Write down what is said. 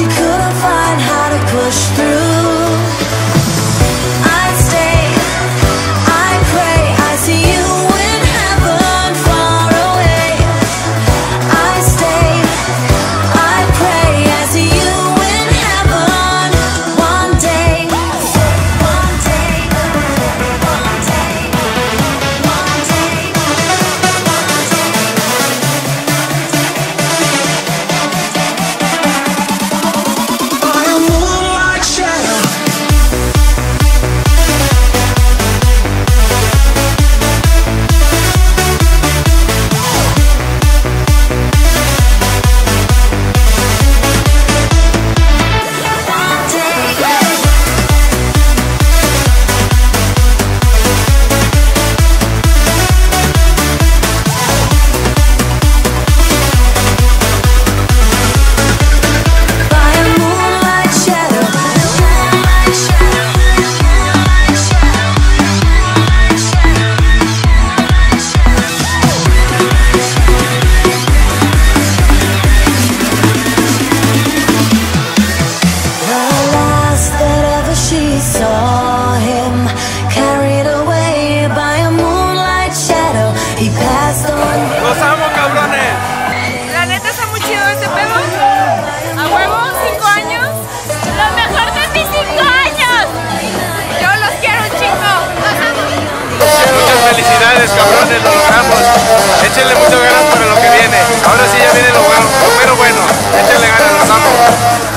you could she saw him carried away by a moonlight shadow. Los amo, cabrones. La neta está muy chido este pedo. A huevo, cinco años. Lo mejor de mis cinco años. Yo los quiero un Muchas felicidades, cabrones. Lo logramos. Échenle muchas ganas para lo que viene. Ahora sí ya viene lo bueno. Pero bueno, échenle ganas, los amo.